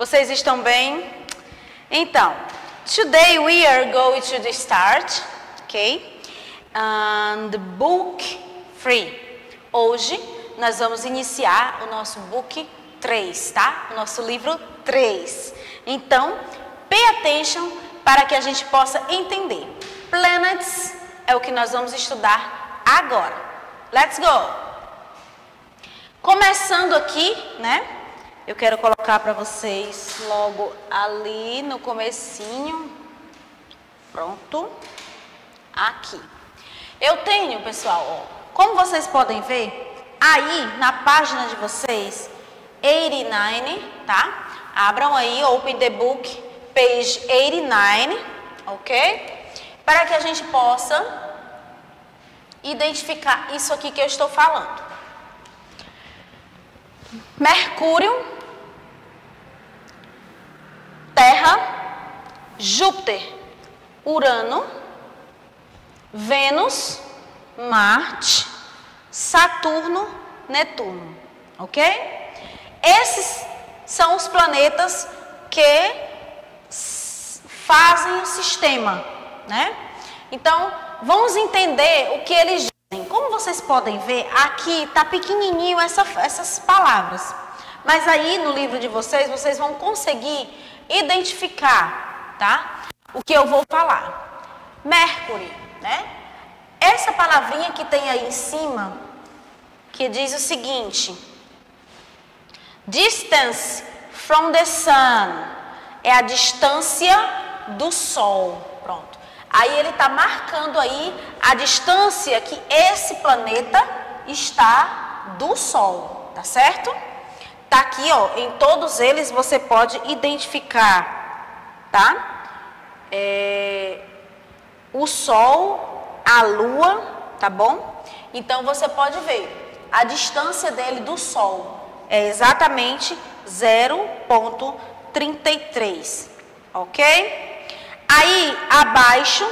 Vocês estão bem? Então, today we are going to start, ok? And book 3. Hoje nós vamos iniciar o nosso book 3, tá? O nosso livro 3. Então, pay attention para que a gente possa entender. Planets é o que nós vamos estudar agora. Let's go! Começando aqui, né? Eu quero colocar para vocês logo ali no comecinho. Pronto. Aqui. Eu tenho, pessoal, ó, como vocês podem ver, aí na página de vocês, 89, tá? Abram aí, open the book, page 89, ok? Para que a gente possa identificar isso aqui que eu estou falando. Mercúrio Terra, Júpiter, Urano, Vênus, Marte, Saturno, Netuno, ok? Esses são os planetas que fazem o sistema, né? Então, vamos entender o que eles dizem. Como vocês podem ver, aqui está pequenininho essa, essas palavras. Mas aí no livro de vocês, vocês vão conseguir identificar, tá? O que eu vou falar. Mercury, né? Essa palavrinha que tem aí em cima, que diz o seguinte: Distance from the sun é a distância do sol. Pronto. Aí ele está marcando aí a distância que esse planeta está do sol, tá certo? Tá aqui, ó, em todos eles você pode identificar, tá? É, o Sol, a Lua, tá bom? Então você pode ver, a distância dele do Sol é exatamente 0,33, ok? Aí abaixo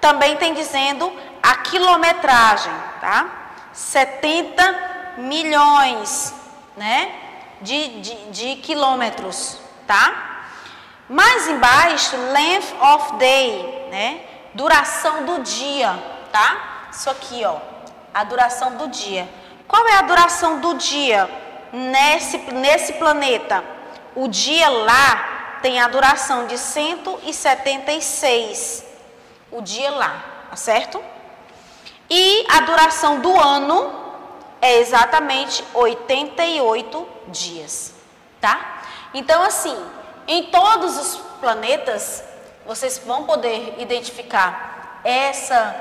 também tem dizendo a quilometragem, tá? 70 milhões, né? De, de, de quilômetros, tá? Mais embaixo, length of day, né? Duração do dia, tá? Isso aqui, ó, a duração do dia. Qual é a duração do dia nesse, nesse planeta? O dia lá tem a duração de 176. O dia lá, tá certo? E a duração do ano é exatamente 88 dias, tá? Então, assim, em todos os planetas, vocês vão poder identificar essa,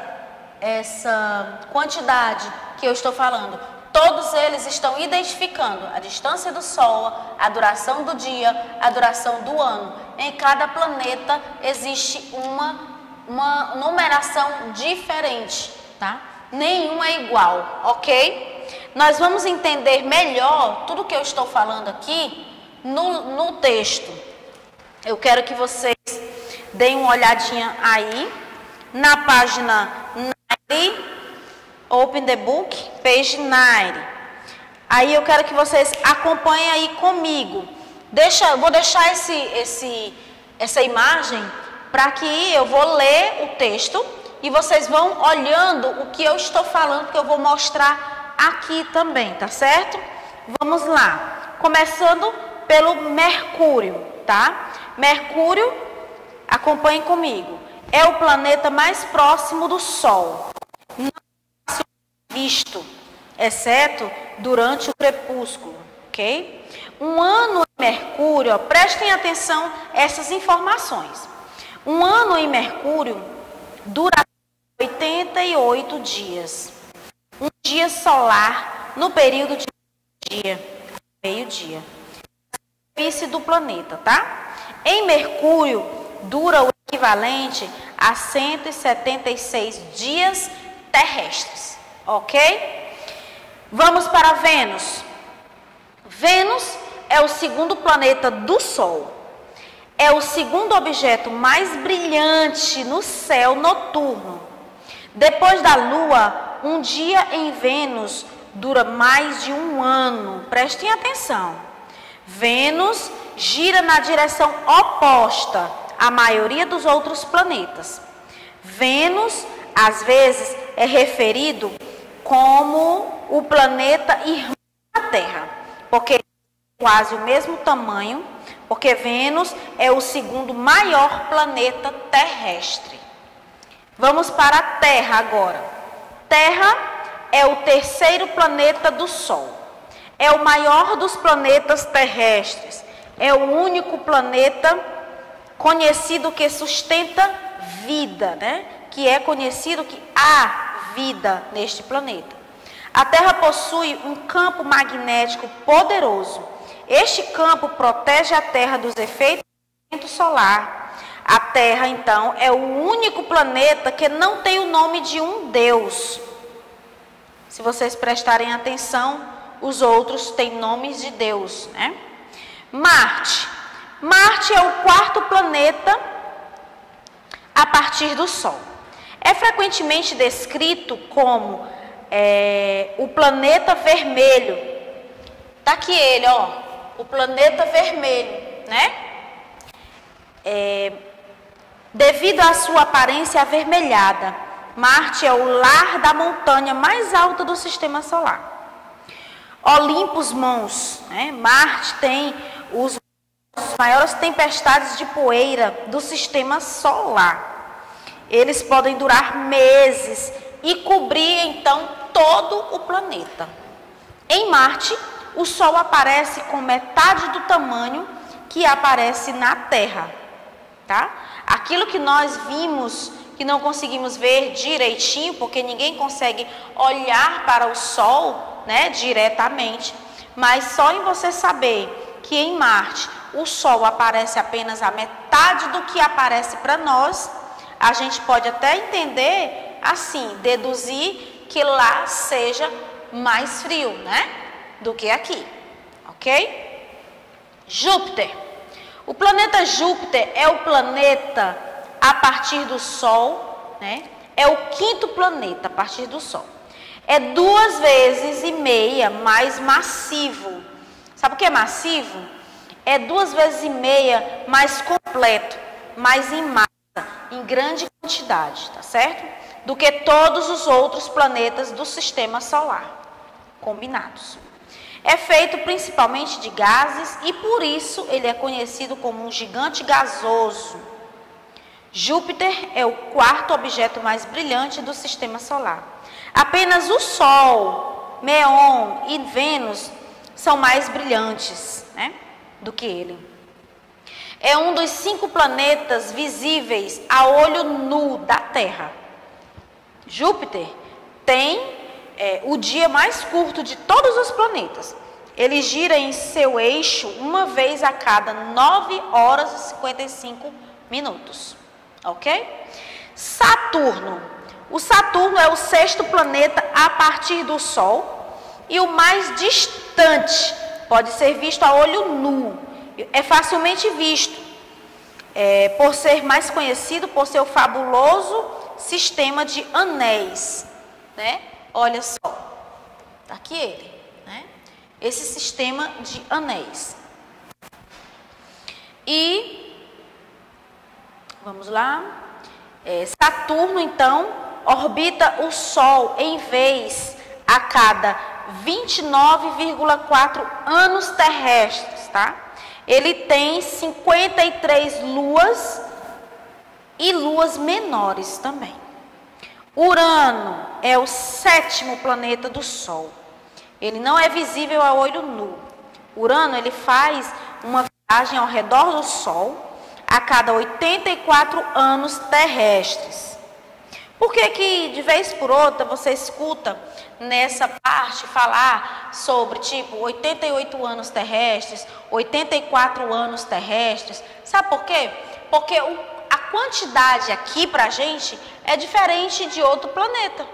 essa quantidade que eu estou falando. Todos eles estão identificando a distância do Sol, a duração do dia, a duração do ano. Em cada planeta existe uma, uma numeração diferente, tá? Nenhum é igual, ok? Nós vamos entender melhor tudo que eu estou falando aqui no, no texto. Eu quero que vocês deem uma olhadinha aí na página 9, Open the Book, page 9. Aí eu quero que vocês acompanhem aí comigo. Deixa, vou deixar esse, esse, essa imagem para que eu vou ler o texto e vocês vão olhando o que eu estou falando, que eu vou mostrar aqui também, tá certo? Vamos lá. Começando pelo Mercúrio, tá? Mercúrio, acompanhe comigo. É o planeta mais próximo do Sol. Não é visto, exceto durante o crepúsculo, ok? Um ano em Mercúrio, ó, prestem atenção essas informações. Um ano em Mercúrio dura 88 dias dia solar no período de dia, meio-dia. Superfície do planeta, tá? Em Mercúrio, dura o equivalente a 176 dias terrestres, ok? Vamos para Vênus. Vênus é o segundo planeta do Sol. É o segundo objeto mais brilhante no céu noturno. Depois da Lua, um dia em Vênus dura mais de um ano. Prestem atenção. Vênus gira na direção oposta à maioria dos outros planetas. Vênus, às vezes, é referido como o planeta irmão da Terra, porque quase o mesmo tamanho, porque Vênus é o segundo maior planeta terrestre. Vamos para a Terra agora. Terra é o terceiro planeta do Sol. É o maior dos planetas terrestres. É o único planeta conhecido que sustenta vida, né? Que é conhecido que há vida neste planeta. A Terra possui um campo magnético poderoso. Este campo protege a Terra dos efeitos do solar. A Terra, então, é o único planeta que não tem o nome de um Deus. Se vocês prestarem atenção, os outros têm nomes de Deus, né? Marte. Marte é o quarto planeta a partir do Sol. É frequentemente descrito como é, o planeta vermelho. Tá aqui ele, ó, o planeta vermelho, né? É, devido à sua aparência avermelhada, Marte é o lar da montanha mais alta do sistema solar. Olimpos Mons, né? Marte tem os maiores tempestades de poeira do sistema solar. Eles podem durar meses e cobrir então todo o planeta. Em Marte, o Sol aparece com metade do tamanho que aparece na Terra, tá? Aquilo que nós vimos que não conseguimos ver direitinho, porque ninguém consegue olhar para o Sol, né, diretamente, mas só em você saber que em Marte o Sol aparece apenas a metade do que aparece para nós, a gente pode até entender assim, deduzir que lá seja mais frio, né, do que aqui, ok? Júpiter. O planeta Júpiter é o planeta a partir do Sol, né? É o quinto planeta a partir do Sol. É duas vezes e meia mais massivo. Sabe o que é massivo? É duas vezes e meia mais completo, mais em massa, em grande quantidade, tá certo? Do que todos os outros planetas do sistema solar, combinados. É feito principalmente de gases e por isso ele é conhecido como um gigante gasoso Júpiter é o quarto objeto mais brilhante do sistema solar. Apenas o Sol, Meon e Vênus são mais brilhantes né, do que ele. É um dos cinco planetas visíveis a olho nu da Terra. Júpiter tem é, o dia mais curto de todos os planetas. Ele gira em seu eixo uma vez a cada 9 horas e 55 minutos ok? Saturno. O Saturno é o sexto planeta a partir do Sol e o mais distante, pode ser visto a olho nu, é facilmente visto, é, por ser mais conhecido por seu fabuloso sistema de anéis, né? Olha só, tá aqui ele, né? Esse sistema de anéis. E Vamos lá. É, Saturno, então, orbita o Sol em vez a cada 29,4 anos terrestres, tá? Ele tem 53 luas e luas menores também. Urano é o sétimo planeta do Sol. Ele não é visível a olho nu. Urano ele faz uma viagem ao redor do Sol a cada 84 anos terrestres. Por que, que de vez por outra você escuta nessa parte falar sobre tipo 88 anos terrestres, 84 anos terrestres? Sabe por quê? Porque o, a quantidade aqui para a gente é diferente de outro planeta,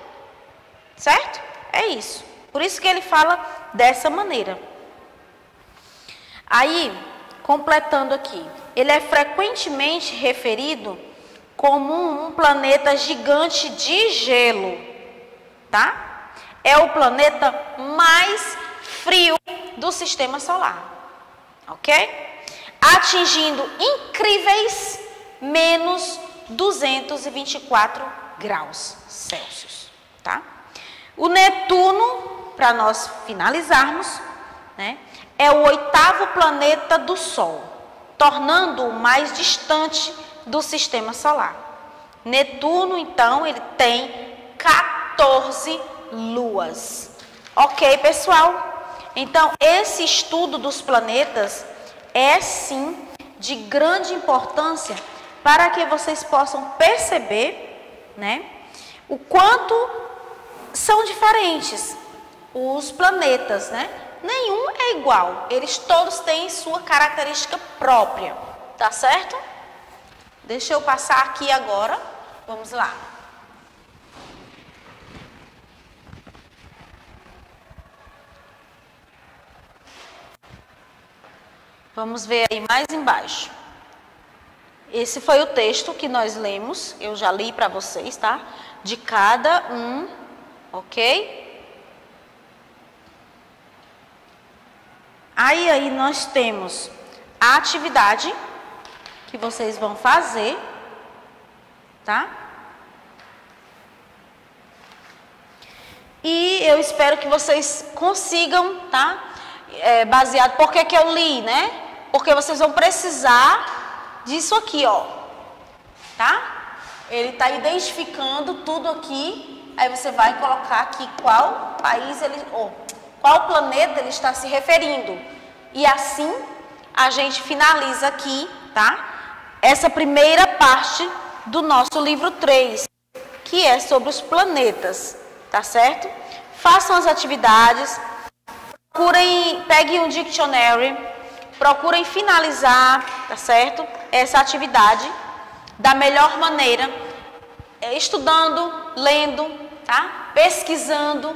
certo? É isso. Por isso que ele fala dessa maneira. Aí, completando aqui, ele é frequentemente referido como um planeta gigante de gelo, tá? É o planeta mais frio do sistema solar, ok? atingindo incríveis menos 224 graus Celsius, tá? O Netuno, para nós finalizarmos, né, é o oitavo planeta do Sol, tornando-o mais distante do sistema solar. Netuno, então, ele tem 14 luas. Ok, pessoal? Então, esse estudo dos planetas é sim de grande importância para que vocês possam perceber, né, o quanto são diferentes os planetas, né? Nenhum é igual, eles todos têm sua característica própria, tá certo? Deixa eu passar aqui agora, vamos lá. Vamos ver aí mais embaixo. Esse foi o texto que nós lemos, eu já li para vocês, tá? De cada um, ok? Aí, aí nós temos a atividade que vocês vão fazer, tá? E eu espero que vocês consigam, tá? É, baseado, por que, que eu li, né? Porque vocês vão precisar disso aqui, ó. Tá? Ele está identificando tudo aqui. Aí você vai colocar aqui qual país ele, ou qual planeta ele está se referindo. E assim a gente finaliza aqui, tá? Essa primeira parte do nosso livro 3, que é sobre os planetas, tá certo? Façam as atividades, procurem, peguem um dictionary, procurem finalizar, tá certo? Essa atividade da melhor maneira, estudando, lendo, tá? Pesquisando,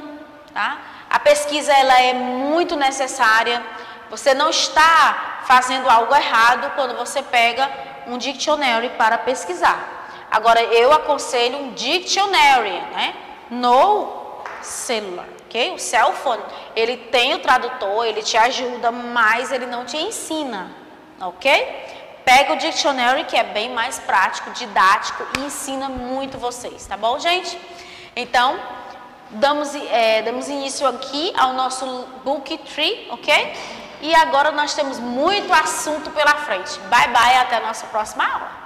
tá? A pesquisa ela é muito necessária. Você não está fazendo algo errado quando você pega um dictionary para pesquisar. Agora eu aconselho um dictionary, né? No celular ok? O cell phone, ele tem o tradutor, ele te ajuda, mas ele não te ensina, ok? Pega o dictionary, que é bem mais prático, didático e ensina muito vocês, tá bom, gente? Então, damos, é, damos início aqui ao nosso book tree, ok? E agora nós temos muito assunto pela frente. Bye, bye, até a nossa próxima aula.